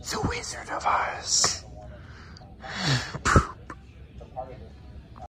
The Wizard of Oz.